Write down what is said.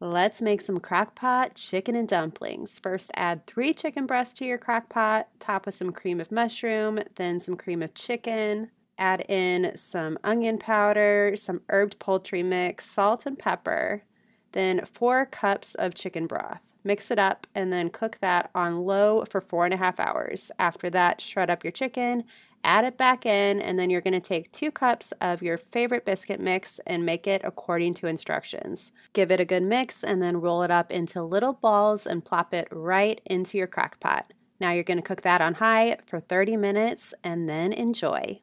Let's make some crock pot chicken and dumplings. First, add three chicken breasts to your crock pot, top with some cream of mushroom, then some cream of chicken. Add in some onion powder, some herbed poultry mix, salt, and pepper. Then, four cups of chicken broth. Mix it up and then cook that on low for four and a half hours. After that, shred up your chicken add it back in, and then you're going to take two cups of your favorite biscuit mix and make it according to instructions. Give it a good mix and then roll it up into little balls and plop it right into your crock pot. Now you're going to cook that on high for 30 minutes and then enjoy.